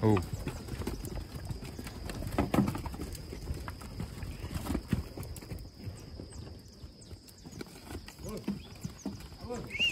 Oh. Look.